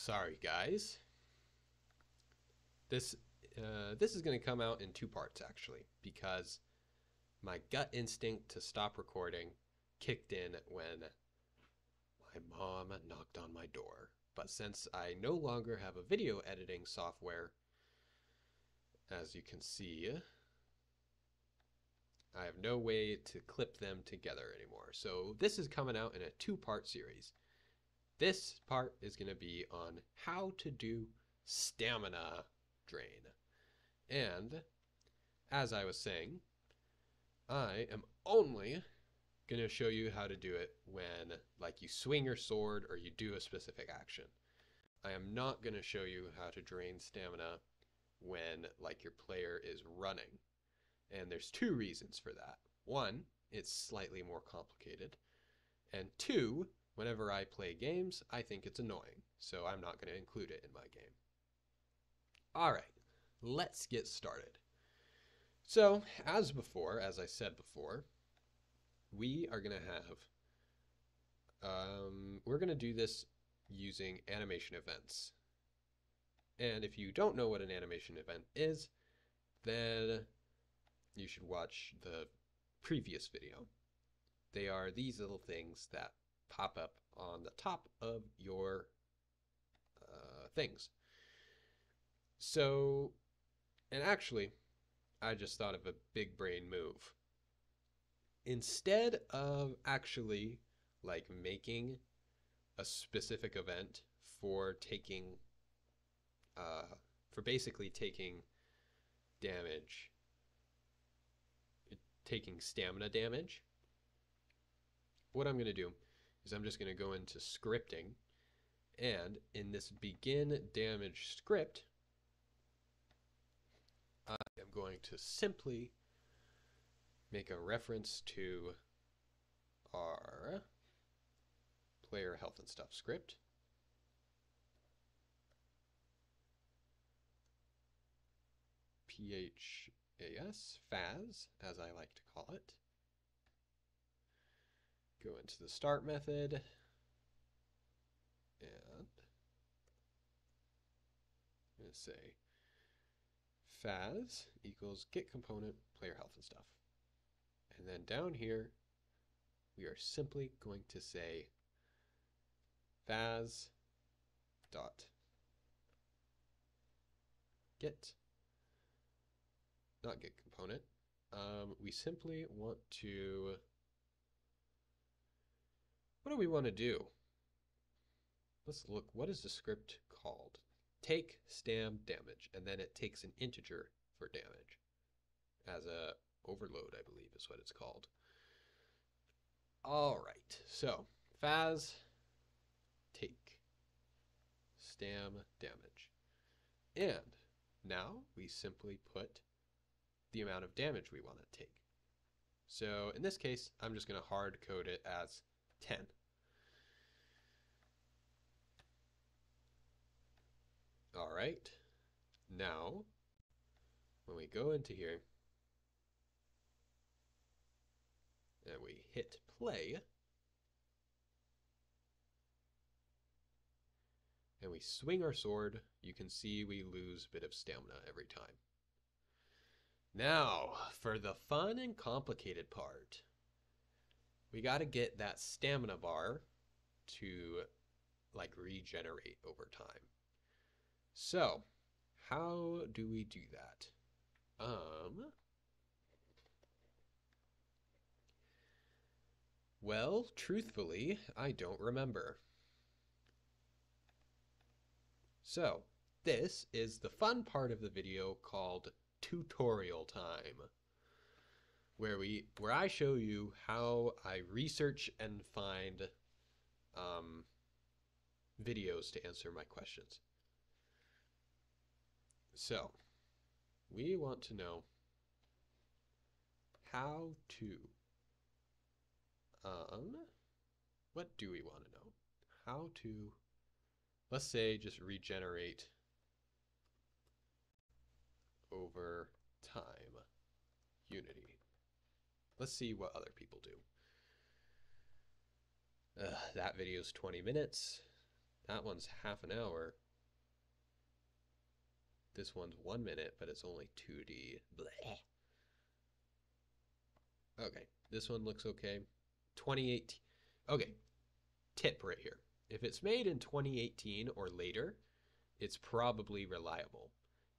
sorry guys. This uh, this is going to come out in two parts actually because my gut instinct to stop recording kicked in when my mom knocked on my door. But since I no longer have a video editing software, as you can see, I have no way to clip them together anymore. So this is coming out in a two-part series. This part is going to be on how to do stamina drain. And as I was saying, I am only going to show you how to do it when like you swing your sword or you do a specific action. I am not going to show you how to drain stamina when like your player is running. And there's two reasons for that. One, it's slightly more complicated. And two, whenever I play games, I think it's annoying. So I'm not going to include it in my game. All right, let's get started. So, as before, as I said before, we are going to have, um, we're going to do this using animation events. And if you don't know what an animation event is, then you should watch the previous video. They are these little things that pop up on the top of your uh, things. So, and actually, I just thought of a big brain move. Instead of actually like making a specific event for taking, uh, for basically taking damage, taking stamina damage, what I'm going to do is I'm just going to go into scripting and in this begin damage script, I am going to simply make a reference to our player health and stuff script. PHAS, FAS, as I like to call it. Go into the start method and I'm going to say FAS equals get component player health and stuff. And then down here, we are simply going to say fas dot get not get component um, we simply want to what do we want to do let's look what is the script called take stam damage and then it takes an integer for damage as a overload I believe is what it's called all right so fas take stam damage. And now we simply put the amount of damage we want to take. So in this case, I'm just going to hard code it as 10. All right. Now, when we go into here and we hit play, and we swing our sword, you can see we lose a bit of stamina every time. Now, for the fun and complicated part. We got to get that stamina bar to like regenerate over time. So, how do we do that? Um Well, truthfully, I don't remember. So, this is the fun part of the video called tutorial time where we where I show you how I research and find um, videos to answer my questions. So, we want to know how to um what do we want to know? How to let's say just regenerate over time unity. Let's see what other people do. Uh, that video is 20 minutes. that one's half an hour. This one's one minute, but it's only 2D. Bleh. Okay, this one looks okay. 2018. Okay, tip right here. If it's made in 2018 or later, it's probably reliable.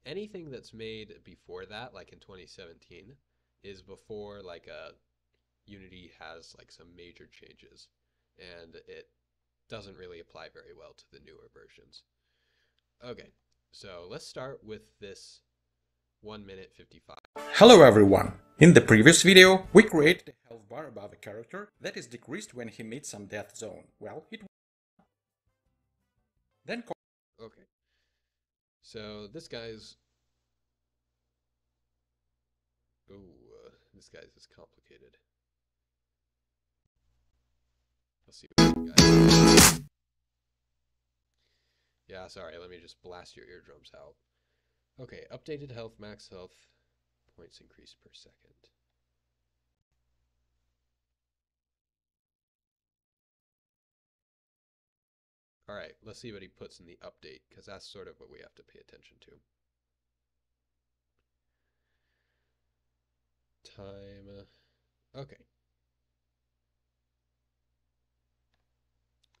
Anything that's made before that, like in 2017, is before like a Unity has like some major changes, and it doesn't really apply very well to the newer versions. Okay, so let's start with this 1 minute 55. Hello everyone! In the previous video, we created a health bar above a character that is decreased when he meets some death zone. Well, it then Okay. So this guy's Ooh, this guy's is complicated. Let's see. Yeah, sorry, let me just blast your eardrums out. Okay, updated health, max health, points increased per second. All right, let's see what he puts in the update, because that's sort of what we have to pay attention to. Time. Uh, okay.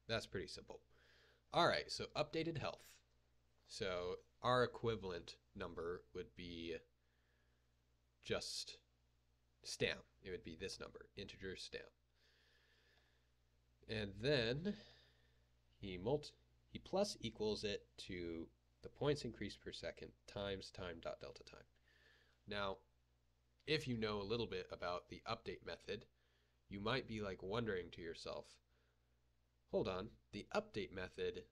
That's pretty simple. All right, so updated health. So our equivalent number would be just stam. It would be this number, integer stam. And then he multi he plus equals it to the points increased per second times time dot delta time. Now, if you know a little bit about the update method, you might be like wondering to yourself, hold on, the update method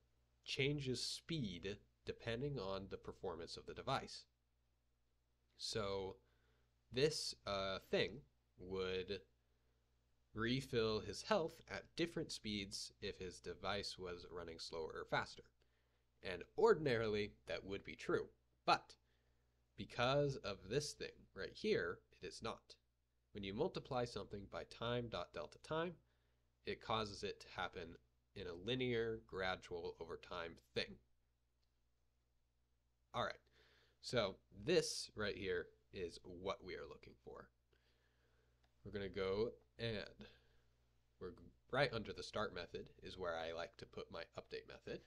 changes speed depending on the performance of the device. So this uh, thing would refill his health at different speeds if his device was running slower or faster. And ordinarily, that would be true. But because of this thing right here, it is not. When you multiply something by time dot delta time, it causes it to happen in a linear, gradual, over time thing. All right, so this right here is what we are looking for. We're going to go and we're right under the start method is where I like to put my update method.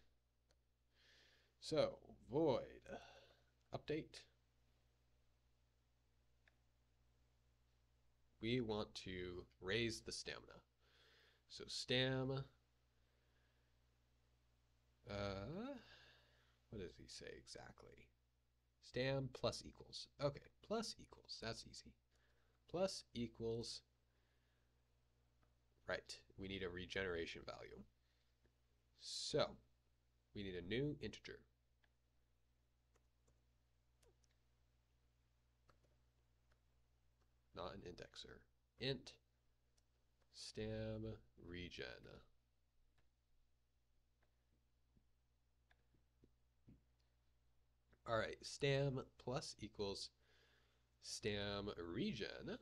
So void update. We want to raise the stamina. So stam uh, what does he say exactly? Stam plus equals. Okay, plus equals. That's easy. Plus equals. Right, we need a regeneration value. So, we need a new integer. Not an indexer. Int stam regen. All right, stam plus equals stam regen.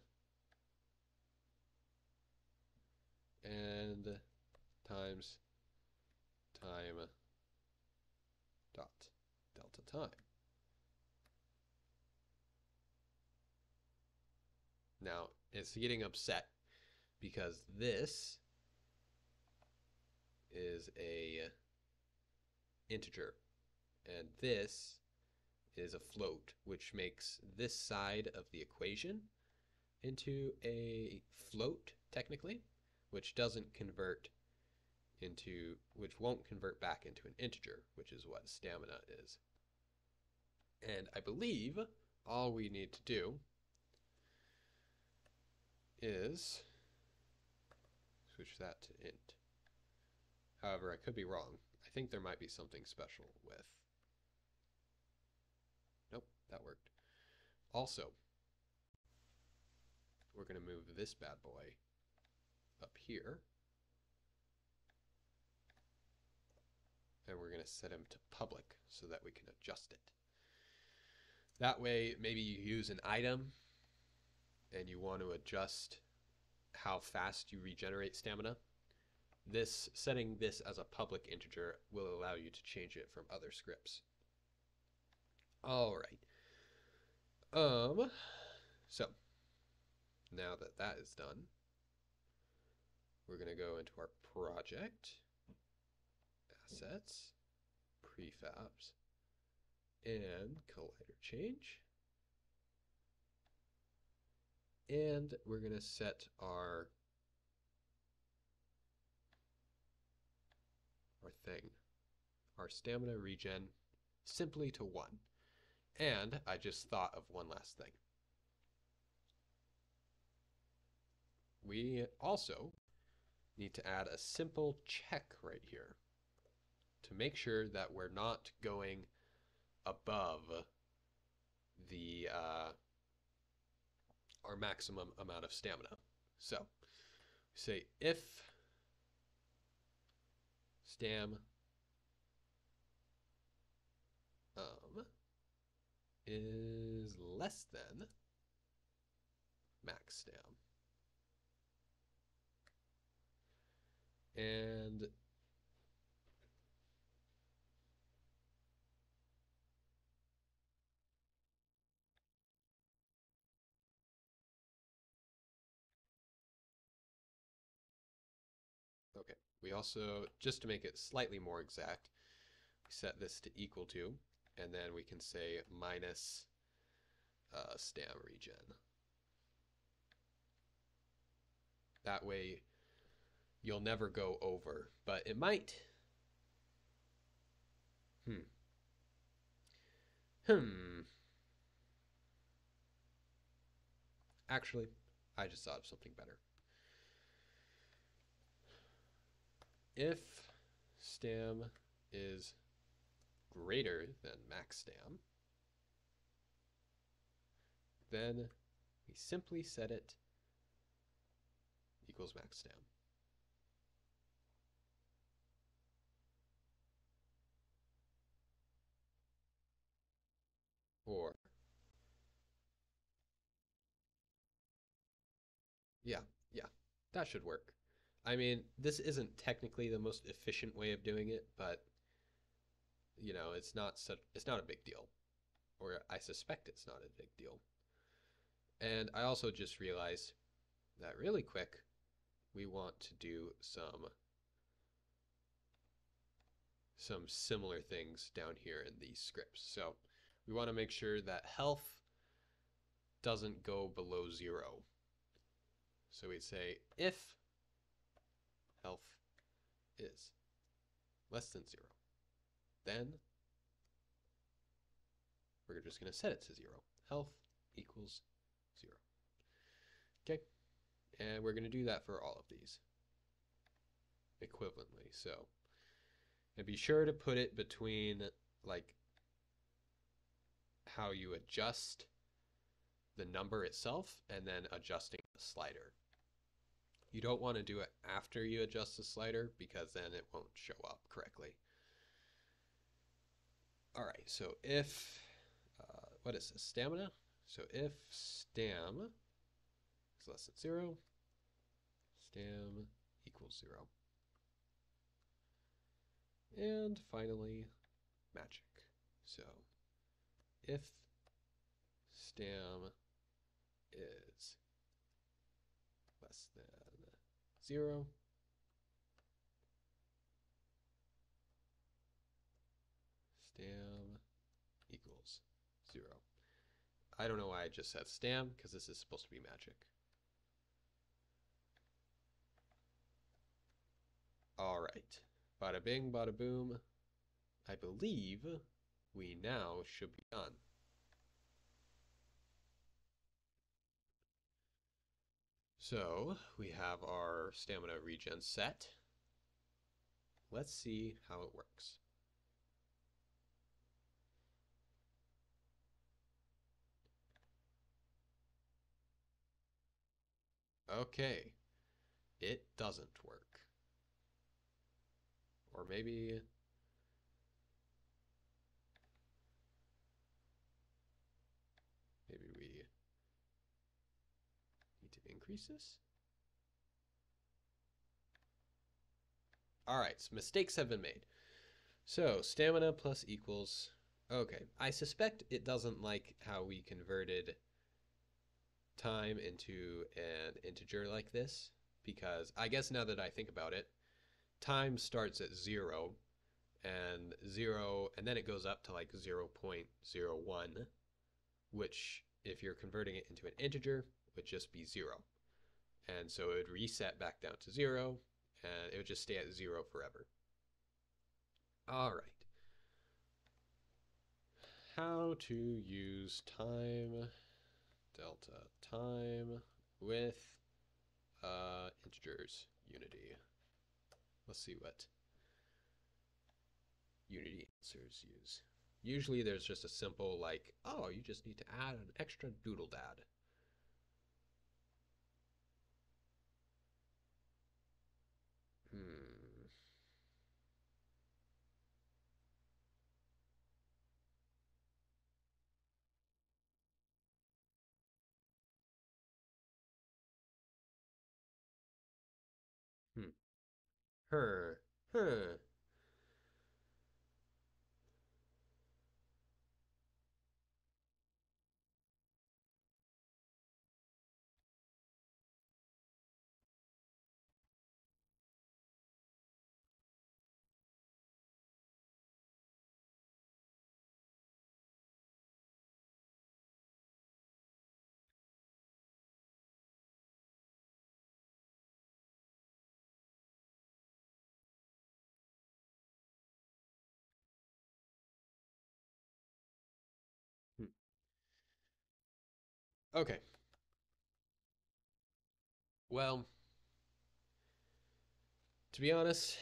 and times time dot delta time. Now, it's getting upset because this is a integer and this is a float, which makes this side of the equation into a float, technically, which doesn't convert into, which won't convert back into an integer, which is what stamina is. And I believe all we need to do is switch that to int. However, I could be wrong. I think there might be something special with Nope, that worked. Also, we're going to move this bad boy up here. And we're going to set him to public so that we can adjust it. That way, maybe you use an item and you want to adjust how fast you regenerate stamina. this setting this as a public integer will allow you to change it from other scripts. All right. Um, so now that that is done, we're going to go into our project, assets, prefabs, and collider change. And we're going to set our our thing, our stamina regen, simply to 1. And I just thought of one last thing. We also need to add a simple check right here to make sure that we're not going above the uh, our maximum amount of stamina. So say if stam um, is less than max stam. And we also, just to make it slightly more exact, set this to equal to, and then we can say minus uh, stam regen. That way you'll never go over, but it might. Hmm. Hmm. Actually, I just thought of something better. If stam is greater than max stam, then we simply set it equals max stam. Or, yeah, yeah, that should work. I mean, this isn't technically the most efficient way of doing it, but you know, it's not such it's not a big deal. Or I suspect it's not a big deal. And I also just realized that really quick we want to do some some similar things down here in these scripts. So we want to make sure that health doesn't go below zero. So we'd say if health is less than zero, then we're just going to set it to zero. Health equals zero. Okay, and we're going to do that for all of these equivalently. So, and be sure to put it between like how you adjust the number itself and then adjusting the slider. You don't want to do it after you adjust the slider because then it won't show up correctly. All right, so if, uh, what is this, stamina? So if stam is less than zero, stam equals zero. And finally, magic. So if stam is less than 0, stam equals 0. I don't know why I just said stam, because this is supposed to be magic. All right, bada bing, bada boom. I believe we now should be done. So we have our stamina regen set. Let's see how it works. Okay, it doesn't work. Or maybe All right, so mistakes have been made. So stamina plus equals. Okay, I suspect it doesn't like how we converted time into an integer like this because I guess now that I think about it, time starts at zero and zero, and then it goes up to like 0.01, which if you're converting it into an integer would just be zero. And so it would reset back down to zero and it would just stay at zero forever. All right. How to use time delta time with uh, integers unity. Let's see what unity answers use. Usually there's just a simple like, oh, you just need to add an extra doodle dad. Hmm. Hmm. Huh. Huh. Okay. Well, to be honest,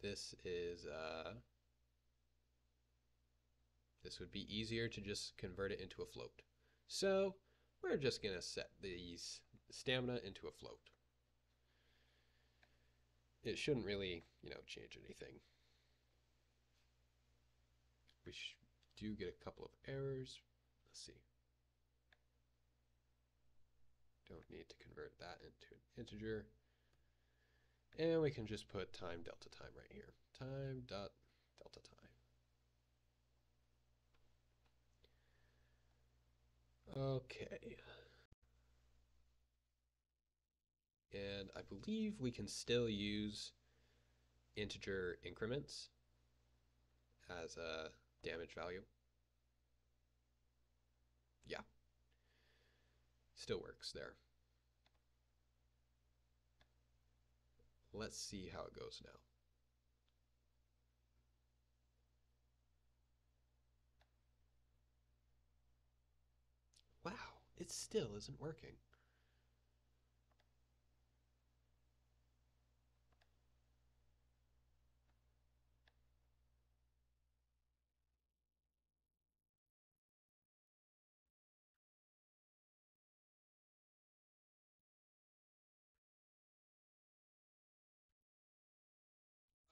this is uh this would be easier to just convert it into a float. So we're just gonna set these stamina into a float. It shouldn't really, you know, change anything. We do get a couple of errors. Let's see. Don't need to convert that into an integer. And we can just put time delta time right here. Time dot delta time. Okay. And I believe we can still use integer increments as a damage value. Yeah. Still works there. Let's see how it goes now. Wow, it still isn't working.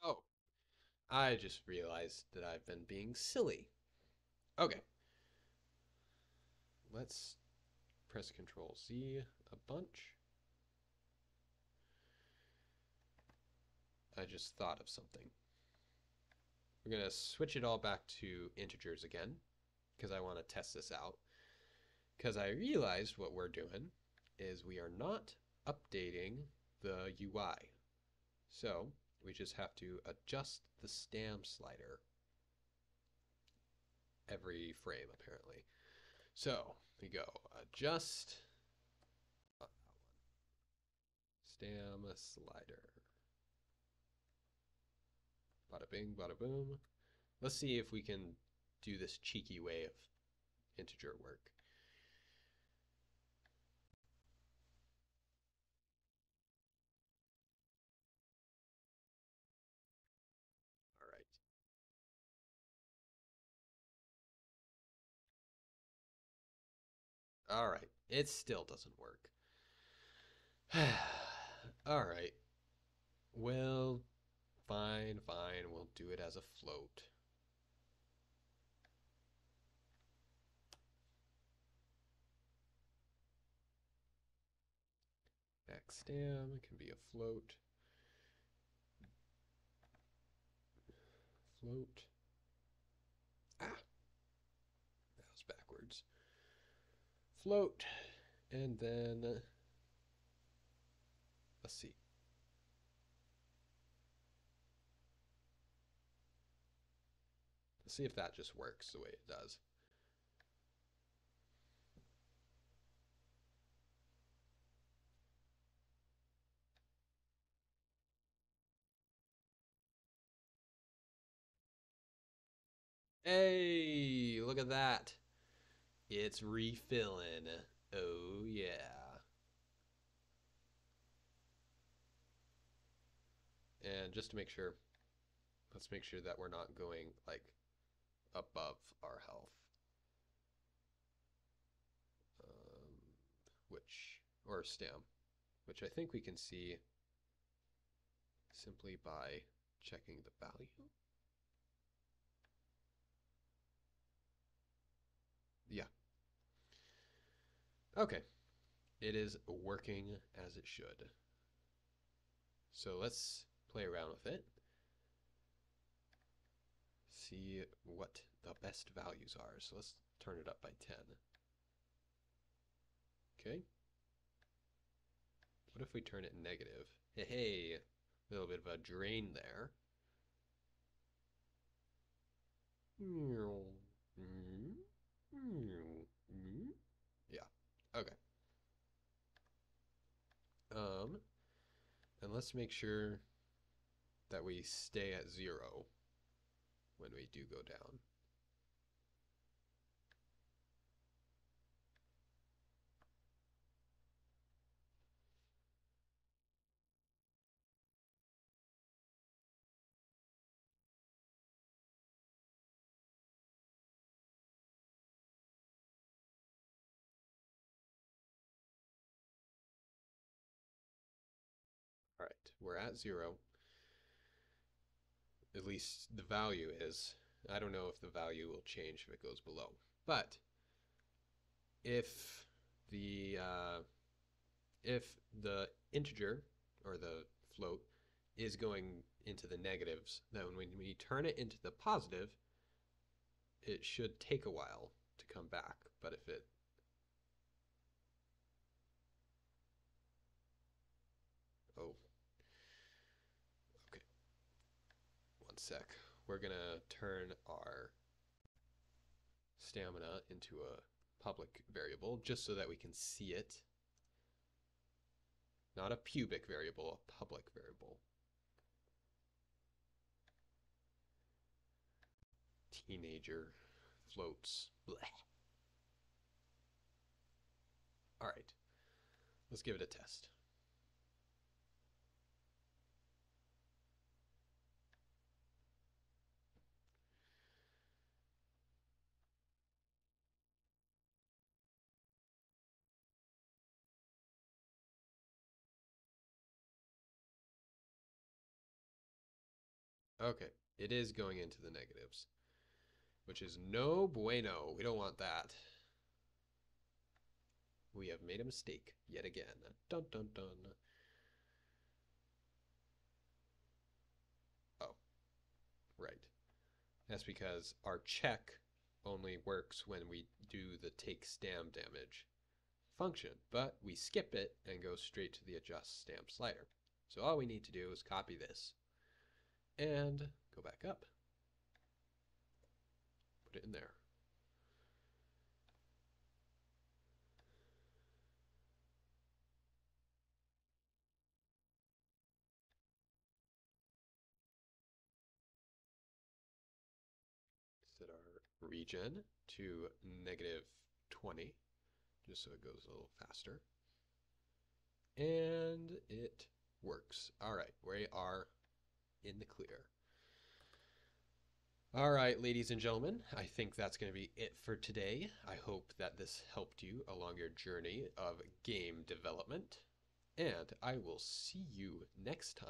Oh, I just realized that I've been being silly. Okay. Let's press Control Z a bunch. I just thought of something. We're going to switch it all back to integers again because I want to test this out. Because I realized what we're doing is we are not updating the UI. So we just have to adjust the stam slider every frame apparently. So we go adjust uh, stam slider. Bada bing, bada boom. Let's see if we can do this cheeky way of integer work. All right. It still doesn't work. All right. Well, fine, fine. We'll do it as a float. stam, it can be a float. Float. Ah! That was backwards. Float. And then, uh, let's see. Let's see if that just works the way it does. Hey, look at that. It's refilling. Oh, yeah. And just to make sure, let's make sure that we're not going like above our health. Um, which, or stam, which I think we can see simply by checking the value. Yeah. Okay. It is working as it should. So let's play around with it. See what the best values are. So let's turn it up by 10. Okay. What if we turn it negative? Hey, hey, a little bit of a drain there. Yeah. Okay. Um, and let's make sure that we stay at zero when we do go down. We're at zero. At least the value is. I don't know if the value will change if it goes below. But if the uh, if the integer or the float is going into the negatives, then when we turn it into the positive, it should take a while to come back. But if it oh okay one sec. We're gonna turn our stamina into a public variable just so that we can see it. Not a pubic variable a public variable. Teenager floats. Blech. all right. Let's give it a test Okay, it is going into the negatives, which is no bueno. We don't want that. We have made a mistake yet again. Dun dun dun. Oh, right. That's because our check only works when we do the take stam damage function, but we skip it and go straight to the adjust stam slider. So all we need to do is copy this and go back up. Put it in there. Set our regen to negative 20, just so it goes a little faster. And it works. All right, we are in the clear. All right, ladies and gentlemen, I think that's going to be it for today. I hope that this helped you along your journey of game development, and I will see you next time.